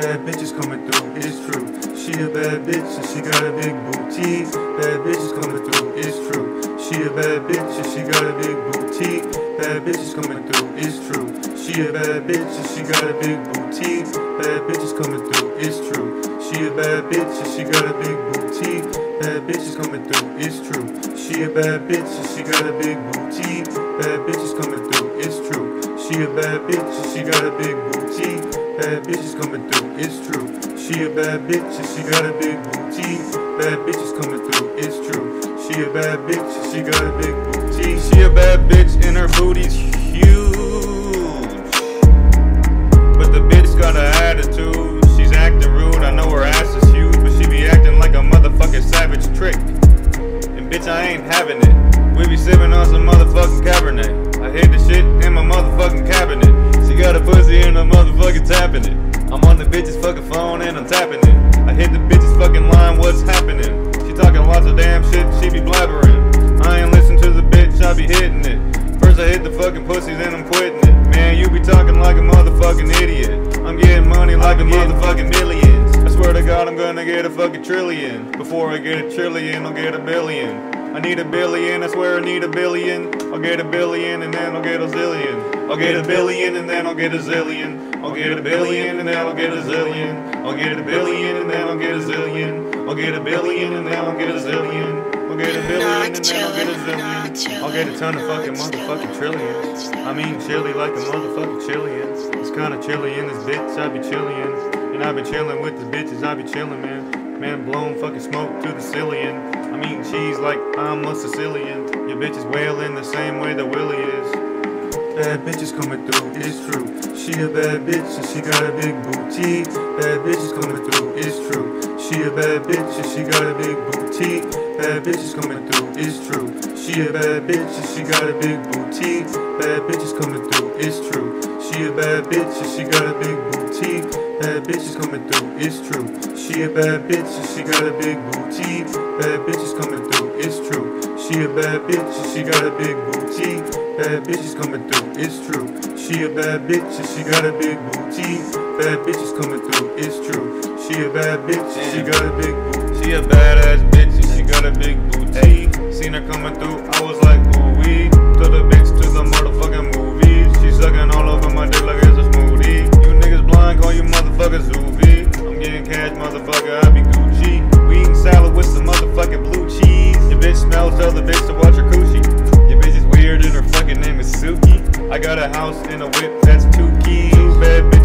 Bad bitches coming through, it's true. She a bad bitch and she got a big booty. Bad bitches coming through, it's true. She a bad bitch and she got a big booty. Bad bitches coming through, it's true. She a bad bitch and she got a big booty. Bad bitches coming through, it's true. She a bad bitch and she got a big booty. Bad bitches coming through, it's true. She a bad bitch and she got a big booty. Bad bitches coming through, it's true. She a bad bitch and she got a big booty. Bad bitches coming through, it's true. She a bad bitch and she got a big booty. Bad bitches coming through, it's true. She a bad bitch and she got a big booty. She a bad bitch and her booty's huge. But the bitch got an attitude. She's acting rude. I know her ass is huge, but she be acting like a motherfucking savage trick. And bitch, I ain't having it. We be sipping on some motherfucking Cabernet. I hid the shit in my motherfucking cabinet. I'm tapping it. I'm on the bitch's fucking phone and I'm tapping it. I hit the bitch's fucking line, what's happening? She talking lots of damn shit, she be blabbering. I ain't listen to the bitch, I be hitting it. First I hit the fucking pussies and I'm quitting it. Man, you be talking like a motherfucking idiot. I'm getting money like I'm motherfucking millions. I swear to God, I'm gonna get a fucking trillion. Before I get a trillion, I'll get a billion. I need a billion, I swear I need a billion. I'll get a billion and then I'll get a zillion. I'll get a billion and then I'll get a zillion. I'll get a billion and then I'll get a zillion. I'll get a billion and then I'll get a zillion. I'll get a billion and then I'll get a zillion. I'll get a billion and then I'll get a zillion. I'll get a ton of fucking motherfucking trillions. I mean chilly like a motherfucking chillion. It's kinda chilly in this bitch, I be chillin'. And I be chillin' with the bitches, I be chillin', man. Man, blowing fucking smoke to the cillian. I'm eating cheese like I'm a Sicilian. Your bitch is wailing the same way that Willie is. Bad bitches coming through, it's true. She a bad bitch and she got a big booty. Bad bitches coming through, it's true. She a bad bitch and she got a big booty. Bad bitches coming through, it's true. She a bad bitch and she got a big booty. Bad bitches coming through, it's true. She a bad bitch and she got a big booty. Bad bitches coming through, it's true. She a bad bitch and she got a big booty. Bad bitches coming through, it's true. She a bad bitch and she got a big booty. Bad bitches coming through, it's true. She a bad bitch and she got a big booty. Bad bitches coming through, it's true. She a bad bitch and she got a big booty. She a badass bitch I got a house and a whip, that's two keys, baby.